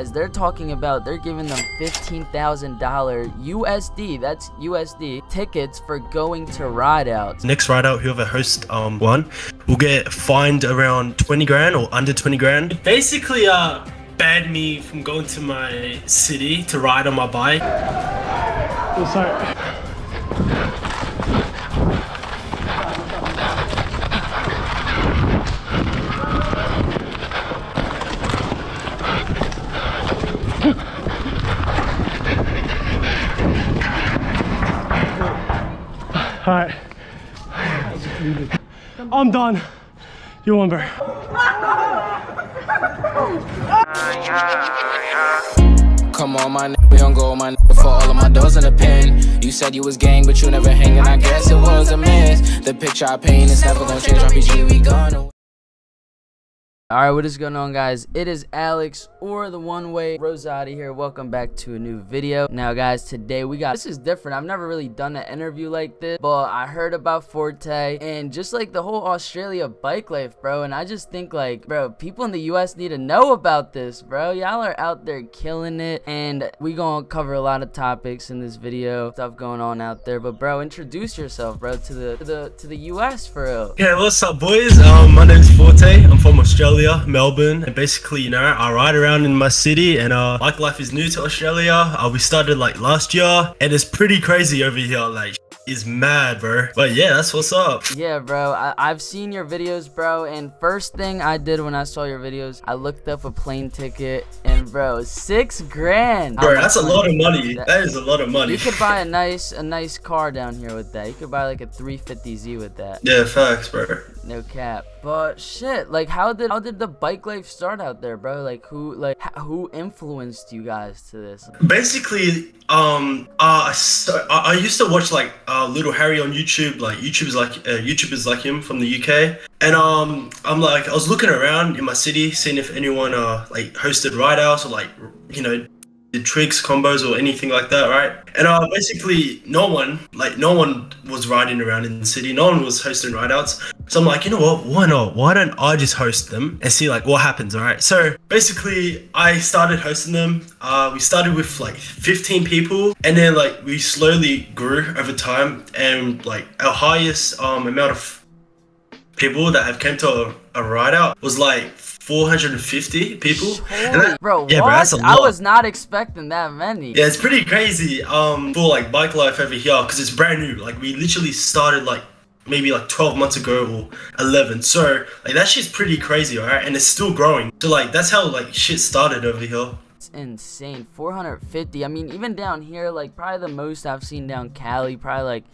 As they're talking about, they're giving them $15,000 USD, that's USD, tickets for going to ride outs. Next ride out, whoever hosts um one will get fined around 20 grand or under 20 grand. basically uh banned me from going to my city to ride on my bike. Oh, sorry. All right. I'm done. You won. Come on, my nigga, we don't go, my nigga, for all of my doors in the pen. You said you was gang, but you never hanging. I guess it was a miss. The picture I paint is never gonna change. RPG, we gone. Alright, what is going on guys? It is Alex or the one way Rozaati here. Welcome back to a new video. Now guys, today we got this is different. I've never really done an interview like this, but I heard about Forte and just like the whole Australia bike life, bro. And I just think like, bro, people in the US need to know about this, bro. Y'all are out there killing it. And we gonna cover a lot of topics in this video, stuff going on out there. But bro, introduce yourself, bro, to the to the to the US for real. Yeah, what's up, boys? Um, my name's Forte. I'm from Australia, Melbourne, and basically, you know, I ride around in my city, and uh, bike life is new to Australia. Uh, we started like last year, and it's pretty crazy over here. Like, is mad, bro. But yeah, that's what's up. Yeah, bro. I- I've seen your videos, bro. And first thing I did when I saw your videos, I looked up a plane ticket, and bro, six grand. Bro, that's a lot of money. That- That is a lot of money. You could buy a nice, a nice car down here with that. You could buy like a 350Z with that. Yeah, facts, bro. No cap. But shit, like how did how did the bike life start out there, bro? Like who like who influenced you guys to this? Basically, um, uh, I, I used to watch like uh, Little Harry on YouTube. Like YouTubers like uh, YouTubers like him from the UK, and um, I'm like I was looking around in my city, seeing if anyone uh like hosted ride outs or like you know did tricks, combos, or anything like that, right? And uh, basically, no one, like, no one was riding around in the city. No one was hosting ride outs. So I'm like, you know what? Why not? Why don't I just host them and see like what happens, all right? So basically, I started hosting them. Uh, we started with like 15 people, and then like we slowly grew over time, and like our highest um amount of people that have came to a, a ride out was like 450 people. That- bro, yeah, what? bro, a I lot. I was not expecting that many. Yeah, it's pretty crazy um, for like bike life over here because it's brand new. Like we literally started like maybe like 12 months ago or 11. So like that shit's pretty crazy, alright? And it's still growing. So like that's how like shit started over here. It's insane. 450. I mean, even down here, like probably the most I've seen down Cali, probably like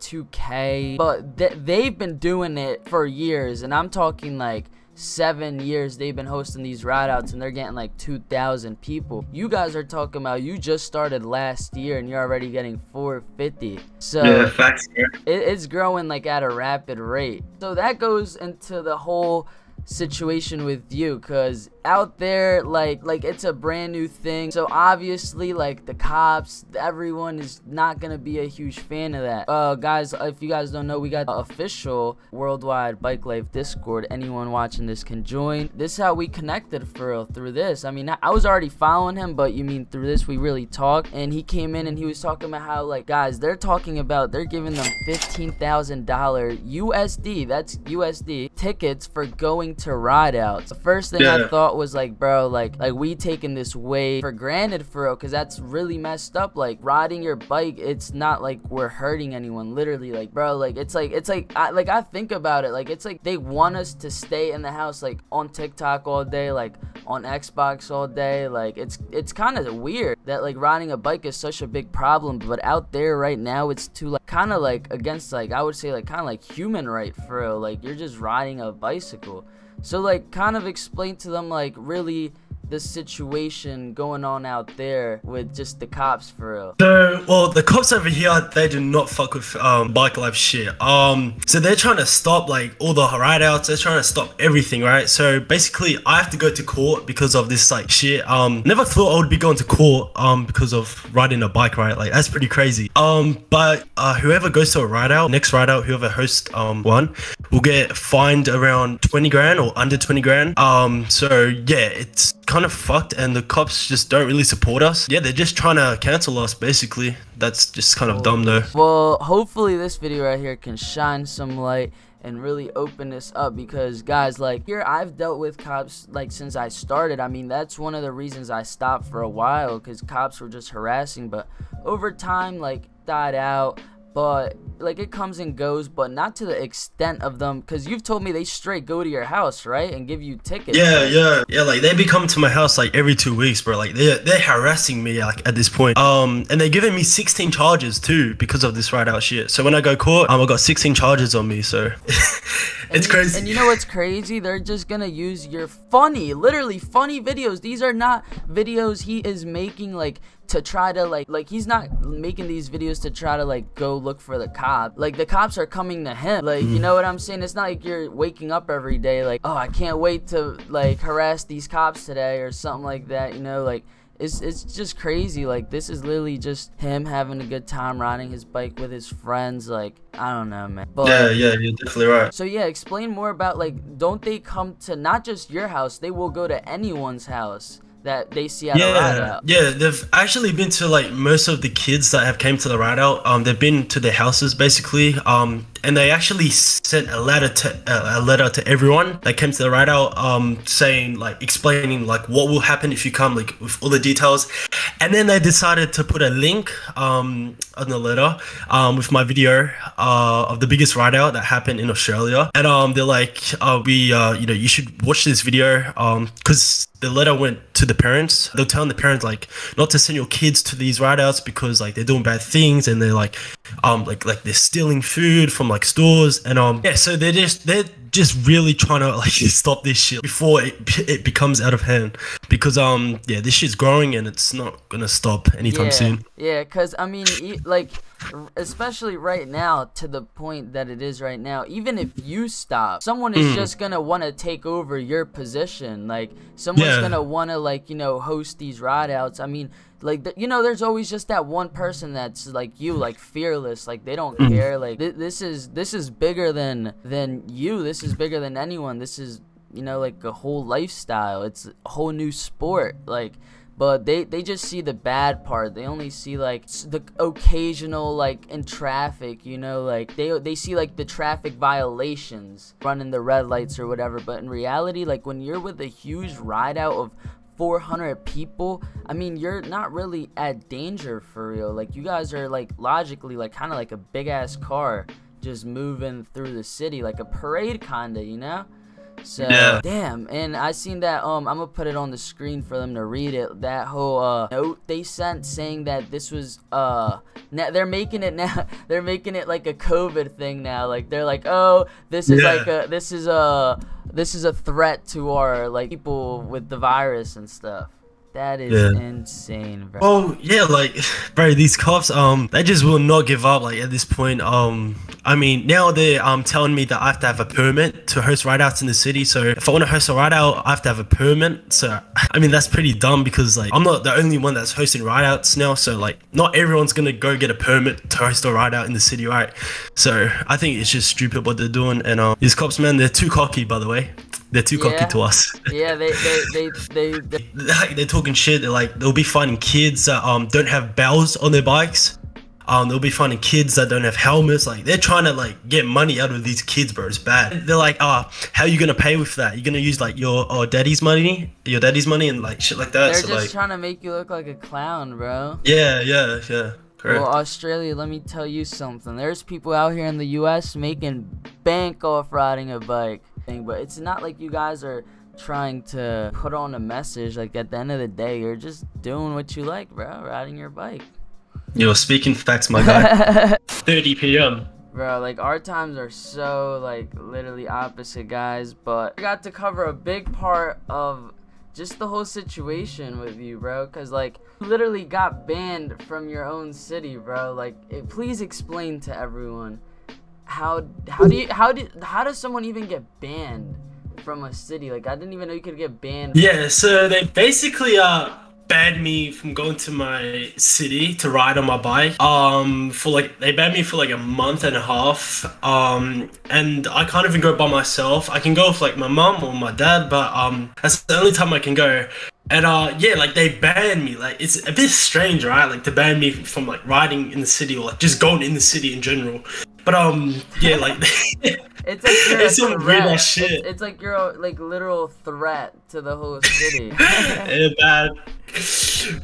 2K. But th- they've been doing it for years, and I'm talking like seven years they've been hosting these ride outs and they're getting like 2,000 people. You guys are talking about you just started last year and you're already getting 450. So facts. bro. it, it's growing like at a rapid rate. So that goes into the whole situation with you because out there like like it's a brand new thing. So obviously like the cops everyone is not gonna be a huge fan of that. Uh guys if you guys don't know we got the official worldwide bike life discord. Anyone watching this can join. This is how we connected for real through this. I mean i was already following him but you mean through this we really talked. And he came in and he was talking about how like guys they're talking about they're giving them $15000 usd that's usd tickets for going to ride outs the first thing i Yeah. Thought was like bro like like we taking this way for granted for real because that's really messed up like riding your bike it's not like we're hurting anyone literally like bro like it's like it's like I, like i think about it like it's like they want us to stay in the house like on tiktok all day like on xbox all day like it's it's kind of weird that like riding a bike is such a big problem but out there right now it's too like kind of like against like i would say like kind of like human right for real like you're just riding a bicycle so like kind of explain to them like really the situation going on out there with just the cops for real. So, well, the cops over here, they do not fuck with um, bike life shit. Um, so they're trying to stop like all the ride outs. They're trying to stop everything, right? So basically, I have to go to court because of this like shit. Um, never thought I would be going to court um because of riding a bike, right? Like that's pretty crazy. Um, but uh, whoever goes to a ride out, next ride out, whoever hosts um one, will get fined around twenty grand or under twenty grand. Um, so yeah, it's kind of fucked, and the cops just don't really support us. Yeah, they're just trying to cancel us, basically. That's just kind of dumb, though. Well, hopefully this video right here can shine some light and really open this up because guys like here I've dealt with cops like since I started I mean that's one of the reasons I stopped for a while because cops were just harassing but over time like died out but like it comes and goes but not to the extent of them because you've told me they straight go to your house right and give you tickets Yeah, yeah, yeah. Like they be coming to my house like every two weeks, bro. Like they're they're harassing me like at this point. Um, and they're giving me 16 charges too because of this ride out shit. So when I go court, um, I got 16 charges on me. So it's crazy. And you know what's crazy? They're just gonna use your funny, literally funny videos. These are not videos he is making like to try to like like he's not making these videos to try to like go look for the cop. Like the cops are coming to him. Like you mm. know what I'm saying? It's not like you're waking up every day like, "Oh, I can't wait to like harass these cops today" or something like that, you know, like it's, it's just crazy like this is literally just him having a good time riding his bike with his friends like i don't know man but yeah, yeah, you're definitely right. so yeah, explain more about like don't they come to not just your house, they will go to anyone's house that they see at Yeah, out. yeah, they've actually been to like most of the kids that have came to the ride out. Um, they've been to their houses basically. Um, and they actually sent a letter to uh, a letter to everyone that came to the out. Um, saying like explaining like what will happen if you come, like with all the details. And then they decided to put a link um on the letter um with my video uh of the biggest ride out that happened in Australia. And um they're like uh we uh you know you should watch this video um because the letter went to the parents. They're telling the parents like not to send your kids to these ride outs because like they're doing bad things and they're like um like like they're stealing food from like stores and um yeah so they're just they're just really trying to like stop this shit before it it becomes out of hand because um yeah this shit's growing and it's not gonna stop anytime yeah, soon. Yeah, cuz I mean like especially right now to the point that it is right now, even if you stop, someone is Mm. just going to want to take over your position. Like someone's Yeah. going to want to like, you know, host these ride outs. I mean, like th- you know there's always just that one person that's like you like fearless like they don't Mm. care like th- this is this is bigger than than you this is bigger than anyone. This is you know like a whole lifestyle. It's a whole new sport like but they they just see the bad part. They only see like the occasional like in traffic you know like they they see like the traffic violations running the red lights or whatever but in reality like when you're with a huge ride out of 400 people i mean you're not really at danger for real. Like you guys are like logically like kind of like a big ass car just moving through the city like a parade kinda you know so Yeah. damn, and I seen that. Um, I'm gonna put it on the screen for them to read it. That whole uh note they sent saying that this was uh now they're making it now. They're making it like a COVID thing now. Like they're like, oh, this is Yeah. like a this is a this is a threat to our like people with the virus and stuff. That is Yeah. insane, bro. Oh yeah, like bro, these cops um they just will not give up. Like at this point, um I mean now they're um telling me that I have to have a permit to host ride outs in the city. So if I want to host a ride out, I have to have a permit. So I mean that's pretty dumb because like I'm not the only one that's hosting ride outs now. So like not everyone's gonna go get a permit to host a ride out in the city, right? So I think it's just stupid what they're doing. And um these cops, man, they're too cocky. By the way, they're too Yeah. cocky to us. yeah, they they they they, they they're talking shit. They're like they'll be finding kids that um don't have bells on their bikes. Um, they'll be finding kids that don't have helmets. Like they're trying to like get money out of these kids, bro. It's bad. They're like, ah, how are you gonna pay with that? You're gonna use like your or daddy's money, your daddy's money, and like shit like that. they're so just like, trying to make you look like a clown, bro. yeah, yeah, yeah. Correct. Well, Australia, let me tell you something. There's people out here in the U.S. making bank off riding a bike, thing, but it's not like you guys are trying to put on a message. Like at the end of the day, you're just doing what you like, bro. Riding your bike, You're speaking facts, my guy. 30 p.m. bro. Like our times are so like literally opposite, guys. But I got to cover a big part of just the whole situation with you, bro. Cause like literally got banned from your own city, bro. Like, it, please explain to everyone how how do you how do how does someone even get banned from a city? Like, I didn't even know you could get banned. Yeah, so they basically uh banned me from going to my city to ride on my bike. Um for like they banned me for like a month and a half. Um and I can't even go by myself. I can go with like my mom or my dad, but um that's the only time I can go. And uh, yeah, like they banned me. Like it's a bit strange, right? Like to ban me from like riding in the city or like just going in the city in general. But um, yeah, like It's like you're It's a some weird ass shit. It's, it's like you're a like literal threat to the whole city. yeah, bad.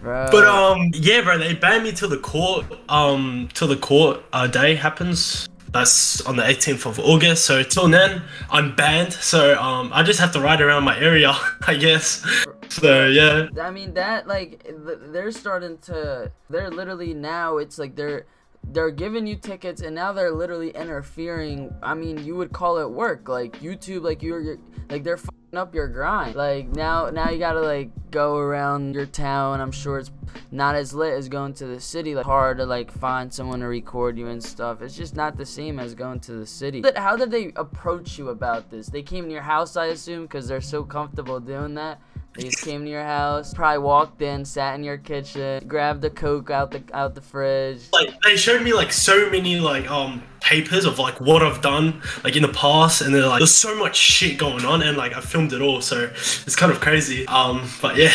Bro. But um, yeah, bro, they banned me till the court um till the court uh, day happens. That's on the 18th of August. So till then, I'm banned. So um, I just have to ride around my area, I guess. So yeah, I mean that like th- they're starting to they're literally now it's like they're they're giving you tickets and now they're literally interfering. I mean, you would call it work. Like YouTube like you're, like they're fucking up your grind. Like now now you got to like go around your town. I'm sure it's not as lit as going to the city. Like hard to like find someone to record you and stuff. It's just not the same as going to the city. How did they approach you about this? They came to your house, I assume, because they're so comfortable doing that. They just came to your house, probably walked in, sat in your kitchen, grabbed the coke out the out the fridge. like they showed me like so many like um papers of like what I've done like in the past, and they're like there's so much shit going on, and like I filmed it all, so it's kind of crazy. Um, but yeah.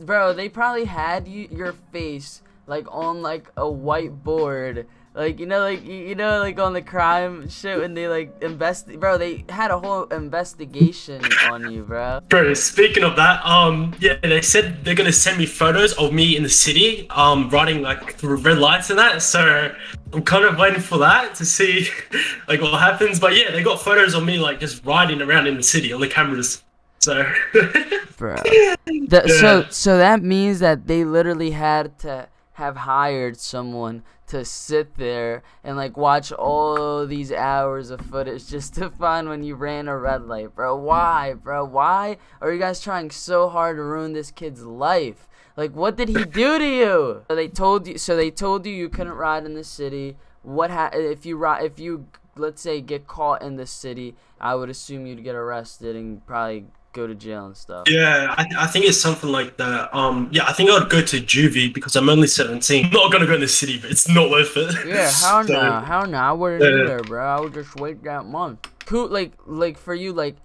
Bro, they probably had you your face like on like a whiteboard. Like you know, like you, know, like on the crime shit when they like invest, bro. They had a whole investigation on you, bro. Bro, speaking of that, um, yeah, they said they're gonna send me photos of me in the city, um, riding like through red lights and that. So I'm kind of waiting for that to see, like, what happens. But yeah, they got photos of me like just riding around in the city on the cameras. So bro. The, So so that means that they literally had to have hired someone to sit there and like watch all these hours of footage just to find when you ran a red light, bro. Why, bro? Why are you guys trying so hard to ruin this kid's life? Like, what did he do to you? So they told you. So they told you you couldn't ride in the city. What ha- if you ride? If you let's say get caught in the city, I would assume you'd get arrested and probably go to jail and stuff. yeah, I, I think it's something like that. Um, yeah, I think I'd go to juvie because I'm only 17. I'm not gonna go in the city, but it's not worth it. Yeah, how So- no, how now? I wouldn't Yeah. either, bro. I would just wait that month. Who like like for you like,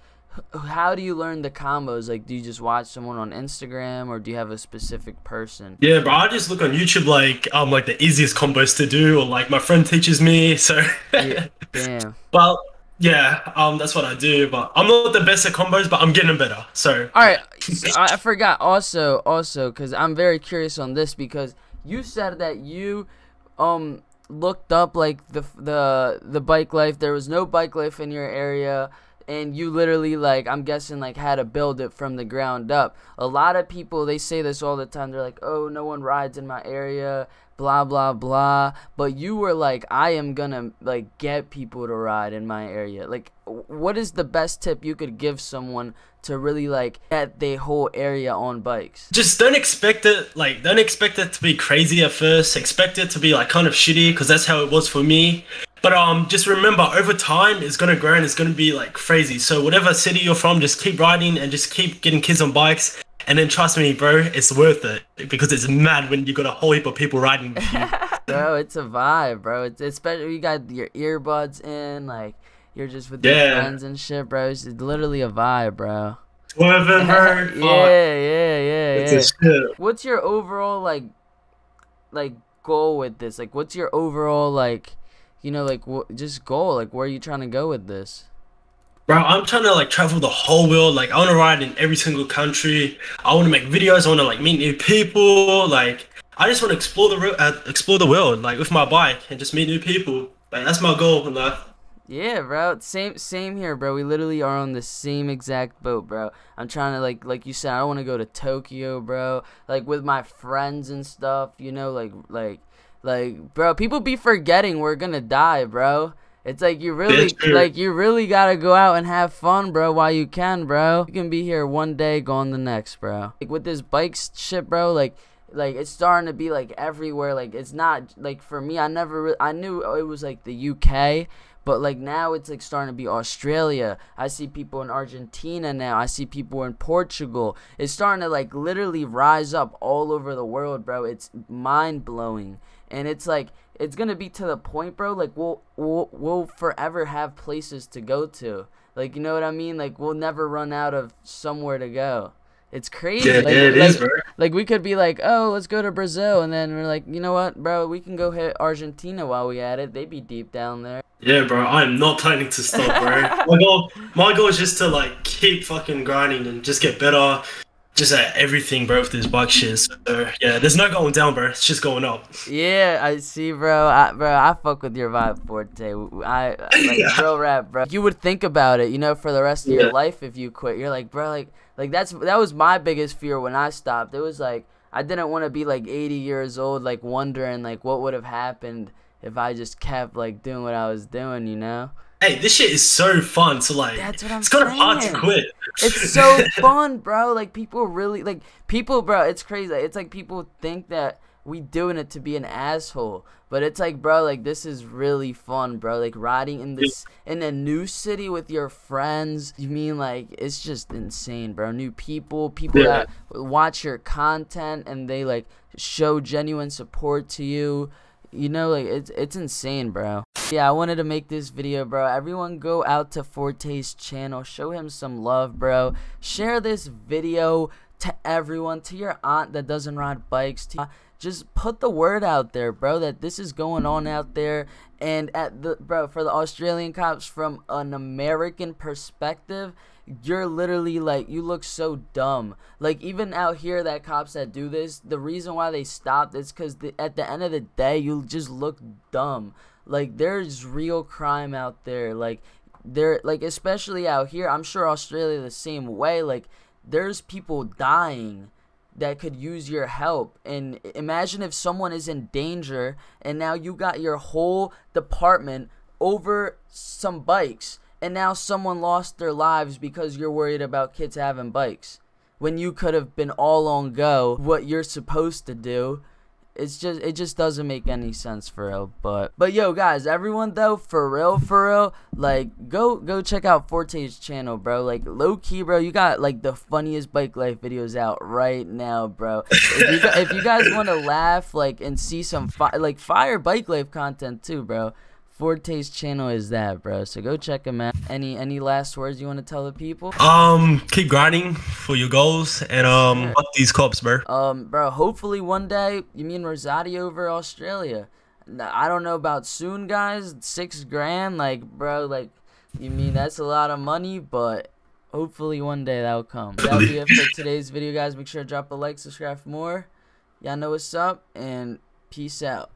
how do you learn the combos? Like, do you just watch someone on Instagram or do you have a specific person? Yeah, bro. I just look on YouTube like um like the easiest combos to do, or like my friend teaches me. So, Yeah, damn. well, yeah, um, that's what I do. But I'm not the best at combos, but I'm getting better. So, All right, I forgot also also because I'm very curious on this because you said that you um looked up like the the the bike life. There was no bike life in your area. And you literally like I'm guessing like had to build it from the ground up. A lot of people they say this all the time. They're like, "Oh, no one rides in my area." blah blah blah but you were like i am gonna like get people to ride in my area like what is the best tip you could give someone to really like get the whole area on bikes just don't expect it. Like, don't expect it to be crazy at first. Expect it to be like kind of shitty, because that's how it was for me. But um, just remember, over time, it's gonna grow and it's gonna be like crazy. So whatever city you're from, just keep riding and just keep getting kids on bikes. And then trust me, bro, it's worth it because it's mad when you got a whole heap of people riding with you. bro it's a vibe bro it's especially you got your earbuds in like you're just with your friends and shit bro it's literally a vibe bro Swerving, bro. yeah yeah yeah It's yeah what's your overall like like goal with this like what's your overall like you know like what just goal like where are you trying to go with this Bro, I'm trying to like travel the whole world. Like, I want to ride in every single country. I want to make videos. I want to like meet new people. Like, I just want to explore the uh, explore the world, like with my bike and just meet new people. Like, that's my goal in life. yeah bro same same here bro we literally are on the same exact boat bro i'm trying to like like you said i want to go to tokyo bro like with my friends and stuff you know like like like bro people be forgetting we're gonna die bro. It's like you really like you really gotta go out and have fun bro while you can bro. You can be here one day gone the next bro. Like with this bike shit bro like like it's starting to be like everywhere. Like it's not like for me i never re- i knew it was like the uk but like now it's like starting to be australia. I see people in argentina now. I see people in portugal. It's starting to like literally rise up all over the world bro. It's mind-blowing and it's like it's gonna be to the point bro like we'll we'll, we'll forever have places to go to like you know what i mean like we'll never run out of somewhere to go It's crazy. Yeah, like, yeah, it like, is, bro. like we could be like, oh, let's go to Brazil, and then we're like, you know what, bro, we can go hit Argentina while we at it. They'd be deep down there. Yeah, bro. I'm not planning to stop, bro. my goal, my goal is just to like keep fucking grinding and just get better, just at everything, bro. With this bike shit. So yeah, there's no going down, bro. It's just going up. Yeah, I see, bro. I, bro, I fuck with your vibe, Forte. I like Yeah. real rap, bro. You would think about it, you know, for the rest of Yeah. your life if you quit. You're like, bro, like, like that's that was my biggest fear when I stopped. It was like I didn't want to be like 80 years old, like wondering like what would have happened if I just kept like doing what I was doing, you know. Hey, this shit is so fun. So like, That's what I'm it's kind of hard to quit. It's so fun, bro. Like people really like people, bro. It's crazy. It's like people think that we doing it to be an asshole, but it's like, bro, like this is really fun, bro. Like riding in this in a new city with your friends. You mean like it's just insane, bro. New people, people Yeah. that watch your content and they like show genuine support to you. You know, like it's it's insane, bro. Yeah, I wanted to make this video, bro. Everyone go out to Forte's channel, show him some love, bro. Share this video to everyone, to your aunt that doesn't ride bikes. To, just put the word out there, bro, that this is going on out there. And at the bro, for the Australian cops, from an American perspective, you're literally like you look so dumb. Like even out here, that cops that do this, the reason why they stopped is because at the end of the day, you just look dumb. Like there's real crime out there. Like there, like especially out here. I'm sure Australia the same way. Like there's people dying that could use your help. And imagine if someone is in danger and now you got your whole department over some bikes and now someone lost their lives because you're worried about kids having bikes. When you could have been all on go what you're supposed to do it's just it just doesn't make any sense for real but but yo guys everyone though for real for real like go go check out forte's channel bro. Like low key bro you got like the funniest bike life videos out right now bro. If you, if you guys want to laugh like and see some fi- like fire bike life content too bro forte's channel is that bro so go check him out any any last words you want to tell the people Um, keep grinding for your goals and um, fuck these cops, bro. Um, bro, hopefully one day you mean Rozaati over Australia. I don't know about soon, guys. Six grand, like, bro, like, you mean that's a lot of money, but hopefully one day that'll come. That'll be it for today's video, guys. Make sure to drop a like, subscribe for more. Y'all know what's up, and peace out.